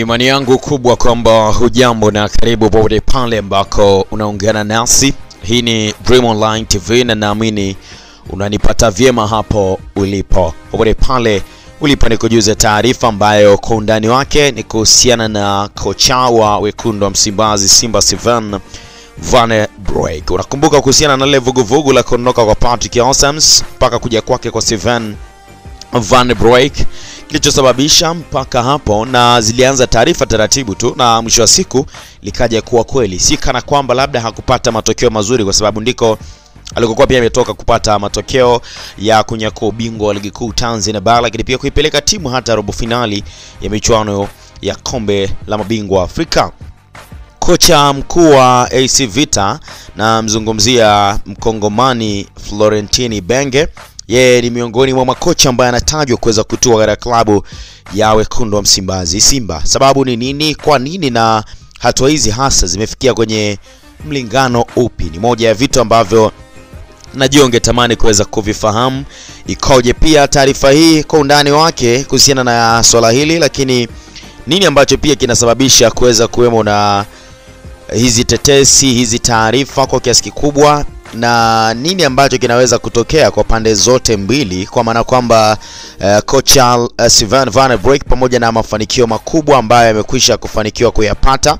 Imani yangu kubwa kwamba hujambo na karibu popote pale ambako unaungana nasi. Hii ni Dream Online TV na naamini unanipata vyema hapo ulipo. Popote pale ulipo, ni kujuza taarifa ambayo kwa undani wake ni kuhusiana na kocha wa wekundu wa Msimbazi Simba Steven Van Broek. Unakumbuka kuhusiana na lile vuguvugu la kuondoka kwa Patrick Aussems mpaka kuja kwake kwa Steven Van Broek kilichosababisha mpaka hapo, na zilianza taarifa taratibu tu, na mwisho wa siku likaja kuwa kweli, si kana kwamba labda hakupata matokeo mazuri, kwa sababu ndiko alikokuwa pia ametoka kupata matokeo ya kunyakua ubingwa wa ligi kuu Tanzania bara, lakini pia kuipeleka timu hata robo finali ya michuano ya kombe la mabingwa Afrika. Kocha mkuu wa AC Vita na mzungumzia mkongomani Florentini Benge yeye ni miongoni mwa makocha ambaye anatajwa kuweza kutua katika klabu ya wekundu wa Msimbazi Simba. Sababu ni nini? Kwa nini? Na hatua hizi hasa zimefikia kwenye mlingano upi? Ni moja ya vitu ambavyo najua ungetamani kuweza kuvifahamu. Ikoje pia taarifa hii kwa undani wake kuhusiana na swala hili, lakini nini ambacho pia kinasababisha kuweza kuwemo na hizi tetesi hizi taarifa kwa kiasi kikubwa na nini ambacho kinaweza kutokea kwa pande zote mbili, kwa maana kwamba uh, kocha uh, Sven Van Break pamoja na mafanikio makubwa ambayo yamekwisha kufanikiwa kuyapata,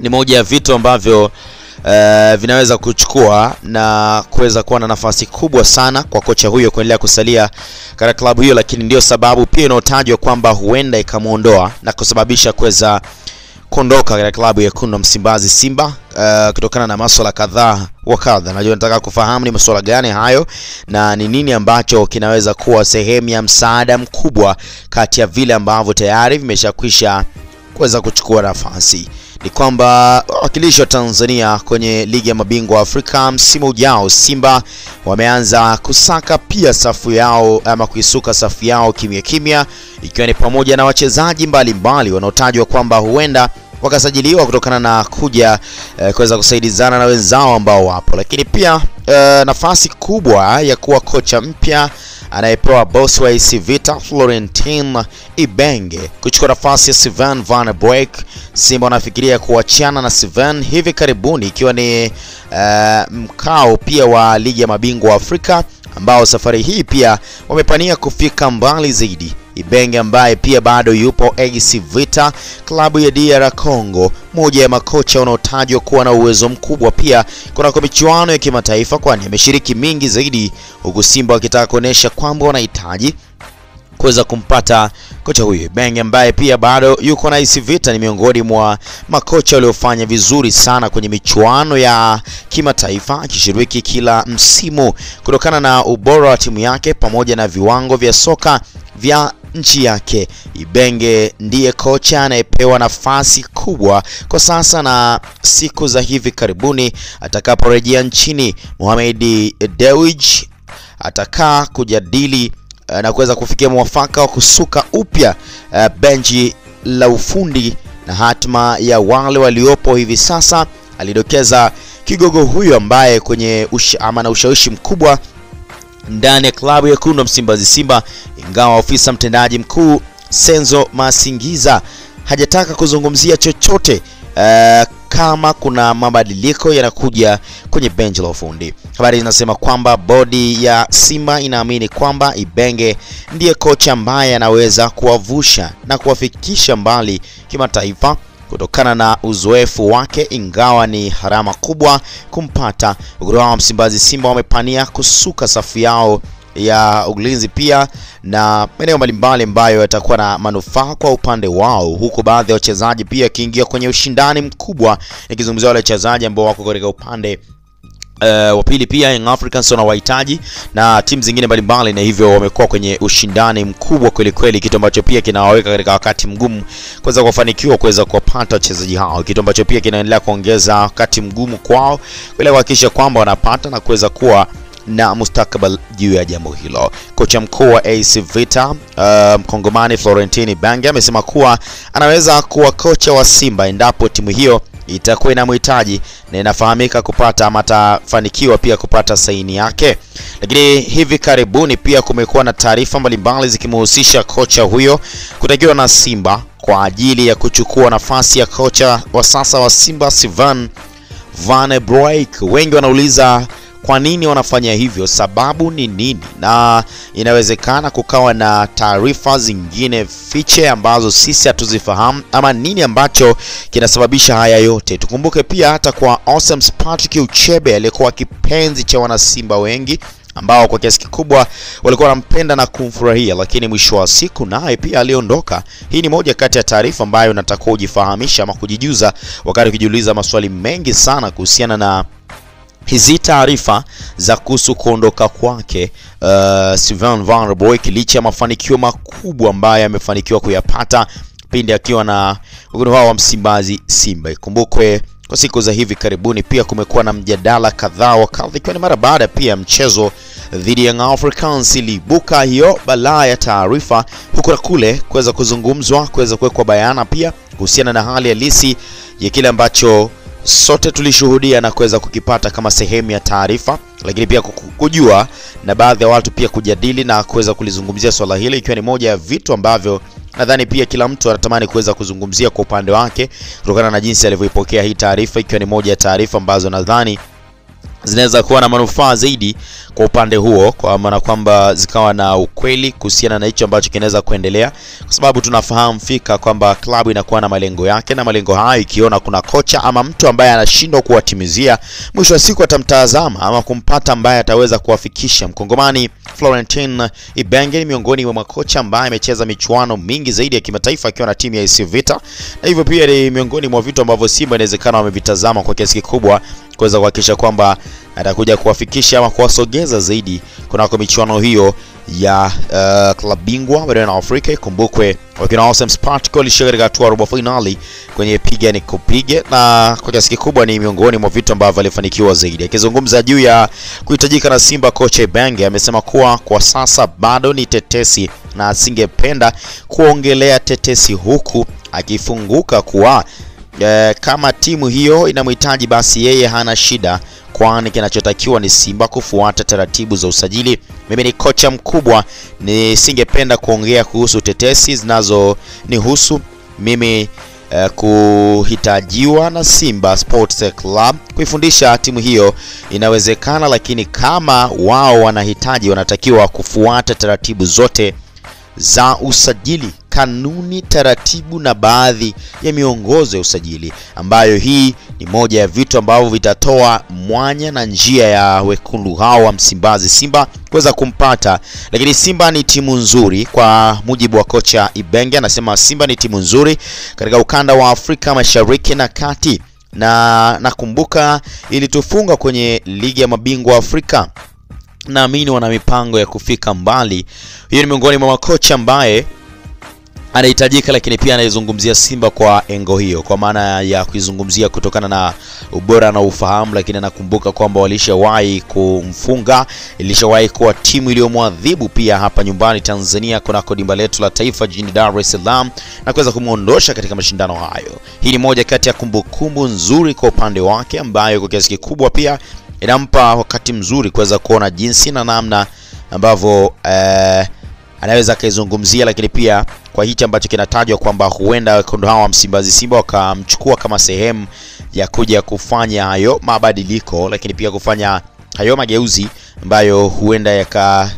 ni moja ya vitu ambavyo uh, vinaweza kuchukua na kuweza kuwa na nafasi kubwa sana kwa kocha huyo kuendelea kusalia katika klabu hiyo, lakini ndio sababu pia inayotajwa kwamba huenda ikamwondoa na kusababisha kuweza kuondoka katika klabu ya wekundu Msimbazi Simba uh, kutokana na masuala kadhaa wa kadha. Najua nataka kufahamu ni masuala gani hayo na ni nini ambacho kinaweza kuwa sehemu ya msaada mkubwa kati ya vile ambavyo tayari vimeshakwisha kuweza kuchukua nafasi. Ni kwamba wawakilishi wa Tanzania kwenye ligi ya mabingwa wa Afrika msimu ujao, Simba wameanza kusaka pia safu yao ama kuisuka safu yao kimya kimya, ikiwa ni pamoja na wachezaji mbalimbali wanaotajwa kwamba huenda wakasajiliwa kutokana na kuja eh, kuweza kusaidizana na wenzao ambao wapo, lakini pia eh, nafasi kubwa ya kuwa kocha mpya anayepewa boss wa AC Vita Florentin Ibenge kuchukua nafasi ya Sven Van Broek. Simba wanafikiria kuachana na Sven hivi karibuni, ikiwa ni uh, mkao pia wa ligi ya mabingwa wa Afrika ambao safari hii pia wamepania kufika mbali zaidi. Ibenge ambaye pia bado yupo AC Vita, klabu ya DR Congo, moja ya makocha wanaotajwa kuwa na uwezo mkubwa pia kunako michuano ya kimataifa, kwani ameshiriki mingi zaidi, huku Simba wakitaka kuonyesha kwamba wanahitaji kuweza kumpata kocha huyu Ibenge ambaye pia bado yuko na AC Vita. Ni miongoni mwa makocha waliofanya vizuri sana kwenye michuano ya kimataifa, akishiriki kila msimu kutokana na ubora wa timu yake pamoja na viwango vya soka vya nchi yake. Ibenge ndiye kocha anayepewa nafasi kubwa kwa sasa, na siku za hivi karibuni atakaporejea nchini, Mohamed Dewji atakaa kujadili na kuweza kufikia mwafaka wa kusuka upya uh, benchi la ufundi na hatima ya wale waliopo hivi sasa, alidokeza kigogo huyo ambaye kwenye usha, ama na ushawishi mkubwa ndani ya klabu ya wekundu wa Msimbazi Simba, ingawa ofisa mtendaji mkuu Senzo Masingiza hajataka kuzungumzia chochote uh, kama kuna mabadiliko yanakuja kwenye benchi la ufundi. Habari zinasema kwamba bodi ya Simba inaamini kwamba Ibenge ndiye kocha ambaye anaweza kuwavusha na kuwafikisha mbali kimataifa kutokana na uzoefu wake, ingawa ni harama kubwa kumpata. Wekundu wa Msimbazi Simba wamepania kusuka safu yao ya ulinzi pia na maeneo mbalimbali ambayo yatakuwa na manufaa kwa upande wao, huku baadhi ya wachezaji pia wakiingia kwenye ushindani mkubwa, nikizungumzia wale wachezaji ambao wako katika upande Uh, wa pili pia Young Africans wanawahitaji na timu zingine mbalimbali, na hivyo wamekuwa kwenye ushindani mkubwa kweli kweli, kitu ambacho pia kinawaweka katika wakati mgumu kuweza kufanikiwa kuweza kuwapata wachezaji hao, kitu ambacho pia kinaendelea kuongeza wakati mgumu kwao ili kuhakikisha kwamba wanapata na kuweza kuwa na mustakabali juu ya jambo hilo. Kocha mkuu wa AC Vita uh, mkongomani Florentini Bange amesema kuwa anaweza kuwa kocha wa Simba endapo timu hiyo itakuwa inamhitaji na inafahamika kupata ama atafanikiwa pia kupata saini yake. Lakini hivi karibuni pia kumekuwa na taarifa mbalimbali zikimhusisha kocha huyo kutakiwa na Simba kwa ajili ya kuchukua nafasi ya kocha wa sasa wa Simba Sivan Van Broek. Wengi wanauliza kwa nini wanafanya hivyo, sababu ni nini? Na inawezekana kukawa na taarifa zingine fiche ambazo sisi hatuzifahamu, ama nini ambacho kinasababisha haya yote. Tukumbuke pia hata kwa Awesome Patrick Uchebe aliyekuwa kipenzi cha wanasimba wengi ambao kwa kiasi kikubwa walikuwa wanampenda na kumfurahia, lakini mwisho wa siku naye pia aliondoka. Hii ni moja kati ya taarifa ambayo natakuwa ujifahamisha ama kujijuza wakati ukijiuliza maswali mengi sana kuhusiana na hizi taarifa za kuhusu kuondoka kwake uh, Sylvain Van Broek licha ya mafanikio makubwa ambayo amefanikiwa kuyapata pindi akiwa na wekundu wao wa Msimbazi Simba. Ikumbukwe kwa siku za hivi karibuni pia kumekuwa na mjadala kadhaa wa kadha, ikiwa ni mara baada pia ya mchezo dhidi ya Young Africans iliibuka hiyo balaa ya taarifa huku na kule kuweza kuzungumzwa, kuweza kuwekwa bayana pia kuhusiana na hali halisi ya kile ambacho sote tulishuhudia na kuweza kukipata kama sehemu ya taarifa, lakini pia kujua na baadhi ya watu pia kujadili na kuweza kulizungumzia swala hili, ikiwa ni moja ya vitu ambavyo nadhani pia kila mtu anatamani kuweza kuzungumzia kwa upande wake kutokana na jinsi alivyoipokea hii taarifa, ikiwa ni moja ya taarifa ambazo nadhani zinaweza kuwa na manufaa zaidi kwa upande huo, kwa maana kwamba zikawa na ukweli kuhusiana na hicho ambacho kinaweza kuendelea, kwa sababu tunafahamu fika kwamba klabu inakuwa na malengo yake, na malengo hayo ikiona kuna kocha ama mtu ambaye anashindwa kuwatimizia, mwisho wa siku atamtazama ama kumpata ambaye ataweza kuwafikisha. Mkongomani Florentin Ibenge ni miongoni mwa makocha ambaye amecheza michuano mingi zaidi ya kimataifa akiwa na timu ya AS Vita, na hivyo pia ni miongoni mwa vitu ambavyo Simba inawezekana wamevitazama kwa kiasi kikubwa kuweza kuhakikisha kwamba atakuja kuwafikisha ama kuwasogeza zaidi kunako michuano hiyo ya uh, klab bingwa barani Afrika. Ikumbukwe wakina Awesome Spartak walishia katika hatua robo finali kwenye piga ni kupige, na kwa kiasi kikubwa ni miongoni mwa vitu ambavyo alifanikiwa zaidi. Akizungumza juu ya kuhitajika na Simba, kocha Ibenge amesema kuwa kwa sasa bado ni tetesi na asingependa kuongelea tetesi, huku akifunguka kuwa E, kama timu hiyo inamhitaji basi yeye hana shida, kwani kinachotakiwa ni Simba kufuata taratibu za usajili. Mimi ni kocha mkubwa, nisingependa kuongea kuhusu tetesi zinazonihusu mimi e, kuhitajiwa na Simba Sports Club kuifundisha timu hiyo inawezekana, lakini kama wao wanahitaji, wanatakiwa kufuata taratibu zote za usajili, kanuni, taratibu na baadhi ya miongozo ya usajili, ambayo hii ni moja ya vitu ambavyo vitatoa mwanya na njia ya wekundu hao wa Msimbazi Simba kuweza kumpata. Lakini Simba ni timu nzuri, kwa mujibu wa kocha Ibenge, anasema Simba ni timu nzuri katika ukanda wa Afrika Mashariki na Kati, na nakumbuka ilitufunga kwenye ligi ya mabingwa Afrika naamini wana mipango ya kufika mbali. Hiyo ni miongoni mwa makocha ambaye anahitajika, lakini pia anaizungumzia Simba kwa engo hiyo, kwa maana ya kuizungumzia kutokana na ubora na ufahamu, lakini anakumbuka kwamba walishawahi kumfunga, ilishawahi kuwa timu iliyomwadhibu pia hapa nyumbani Tanzania, kunako dimba letu la taifa jijini Dar es Salaam na kuweza kumwondosha katika mashindano hayo. Hii ni moja kati ya kumbukumbu nzuri kwa upande wake, ambayo kwa kiasi kikubwa pia inampa wakati mzuri kuweza kuona jinsi na namna ambavyo eh, anaweza akaizungumzia, lakini pia kwa hichi ambacho kinatajwa kwamba huenda wekundu hawa wa Msimbazi Simba wakamchukua kama sehemu ya kuja kufanya hayo mabadiliko, lakini pia kufanya hayo mageuzi ambayo huenda yaka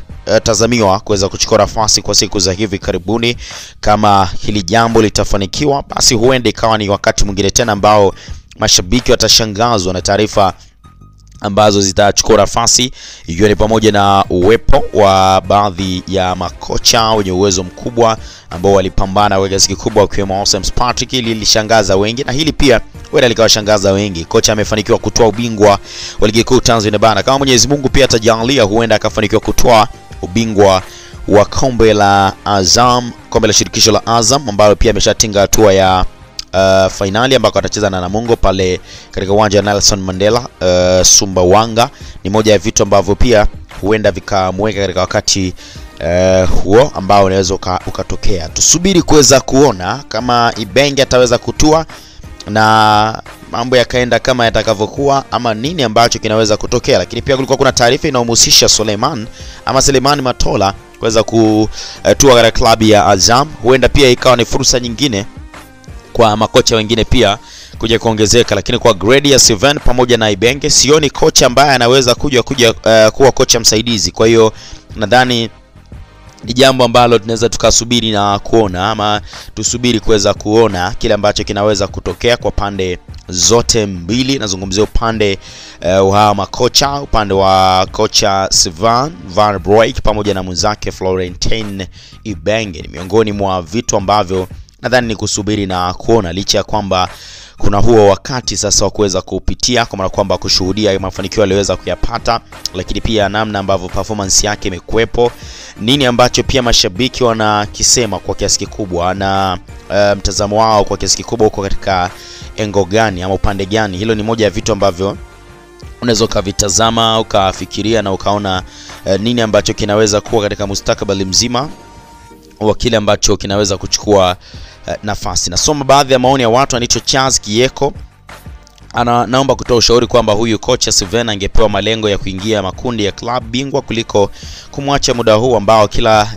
tazamiwa kuweza kuchukua nafasi kwa siku za hivi karibuni. Kama hili jambo litafanikiwa, basi huenda ikawa ni wakati mwingine tena ambao mashabiki watashangazwa na taarifa ambazo zitachukua nafasi ikiwa ni pamoja na uwepo wa baadhi ya makocha wenye uwezo mkubwa ambao walipambana kwa kiasi kikubwa wakiwemo Awesome Patrick. Lilishangaza wengi na hili pia huenda likawashangaza wengi. Kocha amefanikiwa kutoa ubingwa wa ligi kuu Tanzania bara, kama Mwenyezi Mungu pia atajalia, huenda akafanikiwa kutoa ubingwa wa kombe la Azam, kombe la shirikisho la Azam ambalo pia ameshatinga hatua ya Uh, fainali ambako atacheza na Namungo pale katika uwanja wa Nelson Mandela uh, Sumbawanga. Ni moja ya vitu ambavyo pia huenda vikamweka katika wakati uh, huo ambao unaweza ukatokea. Tusubiri kuweza kuona kama Ibenge ataweza kutua na mambo yakaenda kama yatakavyokuwa ama nini ambacho kinaweza kutokea. Lakini pia kulikuwa kuna taarifa inayomhusisha Suleiman ama Suleiman Matola kuweza kutua katika klabu ya Azam. Huenda pia ikawa ni fursa nyingine kwa makocha wengine pia kuja kuongezeka, lakini kwa grade ya Sylvain pamoja na Ibenge sioni kocha ambaye anaweza kuja kuja uh, kuwa kocha msaidizi. Kwa hiyo nadhani ni jambo ambalo tunaweza tukasubiri na kuona ama tusubiri kuweza kuona kile ambacho kinaweza kutokea kwa pande zote mbili. Nazungumzia upande uh, wa makocha, upande wa kocha Sylvain Van Broek pamoja na mwenzake florentine Ibenge. Ni miongoni mwa vitu ambavyo nadhani ni kusubiri na kuona, licha ya kwamba kuna huo wakati sasa wa kuweza kupitia kwa maana kwamba kushuhudia mafanikio aliyoweza kuyapata, lakini pia namna ambavyo performance yake imekuwepo, nini ambacho pia mashabiki wanakisema kwa kiasi kikubwa na uh, mtazamo wao kwa kiasi kikubwa uko katika engo gani ama upande gani. Hilo ni moja ya vitu ambavyo unaweza ukavitazama ukafikiria na ukaona uh, nini ambacho kinaweza kuwa katika mustakabali mzima wa kile ambacho kinaweza kuchukua nafasi. Nasoma baadhi ya maoni ya watu. Anaitwa Charles Kieko ana naomba kutoa ushauri kwamba huyu kocha Sven angepewa malengo ya kuingia makundi ya klabu bingwa kuliko kumwacha muda huu ambao kila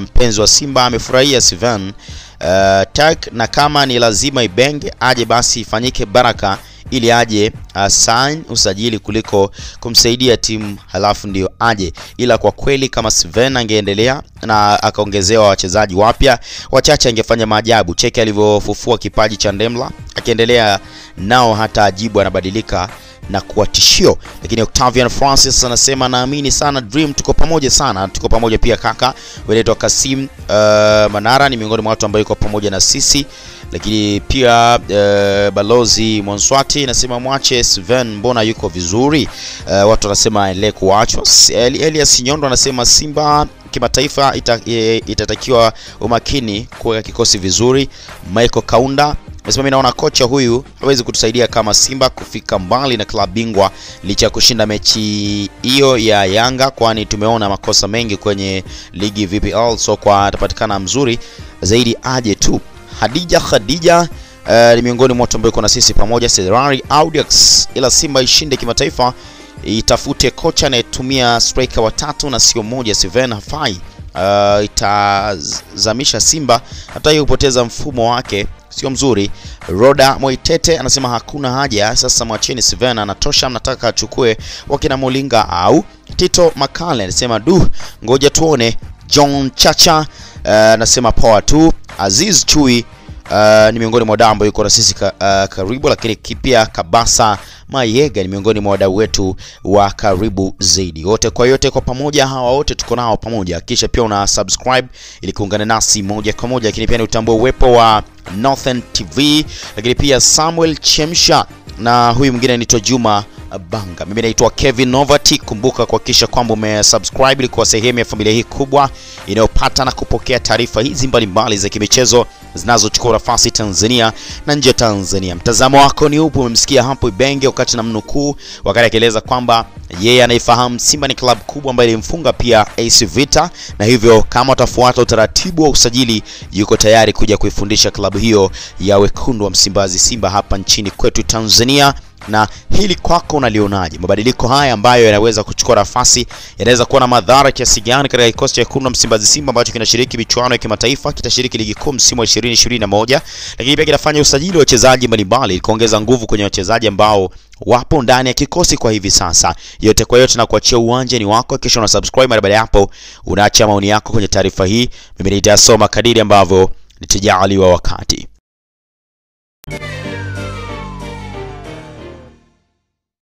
mpenzi um, wa Simba amefurahia Sven uh, tak na kama ni lazima Ibenge aje basi ifanyike baraka ili aje uh, sign usajili kuliko kumsaidia timu halafu ndio aje. Ila kwa kweli kama Sven angeendelea na akaongezewa wachezaji wapya wachache angefanya maajabu. Cheki alivyofufua kipaji cha Ndemla, akiendelea nao hata ajibu anabadilika na kuwa tishio. Lakini Octavian Francis anasema naamini sana Dream, tuko pamoja sana, tuko pamoja pia kaka. Wenaitwa Kasim uh, Manara ni miongoni mwa watu ambao yuko pamoja na sisi lakini pia uh, balozi Monswati anasema mwache Sven, mbona yuko vizuri. Uh, watu wanasema aendelee kuachwa. Elias Nyondo anasema Simba kimataifa ita, e, itatakiwa umakini kuweka kikosi vizuri. Michael Kaunda anasema mimi naona kocha huyu hawezi kutusaidia kama Simba kufika mbali na klabu bingwa licha ya kushinda mechi hiyo ya Yanga, kwani tumeona makosa mengi kwenye ligi VPL, so kwa atapatikana mzuri zaidi aje tu. Hadija Khadija ni uh, ni miongoni mwa watu ambao na sisi pamoja. Serari Audax, ila Simba ishinde kimataifa, itafute kocha anayetumia striker watatu na sio mmoja. Seven hafai. Uh, itazamisha Simba hata hiyo kupoteza mfumo wake sio mzuri. Roda Moitete anasema hakuna haja sasa, mwacheni Sivena anatosha, mnataka achukue wakina Molinga au Tito Makale anasema du, ngoja tuone. John Chacha anasema uh, poa tu. Aziz Chui uh, ni miongoni mwa dambo yuko na sisi ka, uh, karibu, lakini kipya Kabasa Mayega ni miongoni mwa wadau wetu wa karibu zaidi. Wote kwa yote kwa pamoja, hawa wote tuko nao pamoja, kisha pia una subscribe ili kuungana nasi moja kwa moja, lakini pia ni utambue uwepo wa Northern TV, lakini pia Samuel Chemsha na huyu mwingine anaitwa Juma Banga. Mimi naitwa Kevin Novati. Kumbuka kuhakikisha kwamba umesubscribe ili kuwa sehemu ya familia hii kubwa inayopata na kupokea taarifa hizi mbalimbali za kimichezo zinazochukua nafasi Tanzania na nje ya Tanzania. Mtazamo wako ni upi? Umemsikia hapo Ibenge wakati na mnukuu, wakati akieleza kwamba yeye anaifahamu Simba ni klabu kubwa ambayo ilimfunga pia AC Vita, na hivyo kama atafuata utaratibu wa usajili, yuko tayari kuja kuifundisha klabu hiyo ya wekundu wa Msimbazi Simba hapa nchini kwetu Tanzania na hili kwako unalionaje? Mabadiliko haya ambayo yanaweza kuchukua nafasi yanaweza kuwa na madhara kiasi gani katika kikosi cha wekundu wa Msimbazi Simba ambacho kinashiriki michuano ya kimataifa, kitashiriki ligi kuu msimu wa 2021, lakini pia kinafanya usajili wa wachezaji mbalimbali kuongeza nguvu kwenye wachezaji ambao wapo ndani ya kikosi kwa hivi sasa. Yote kwa yote, na kuachia uwanja ni wako, kisha una subscribe. Mara baada ya hapo, unaacha maoni yako kwenye taarifa hii, mimi nitasoma kadiri ambavyo nitajaliwa wakati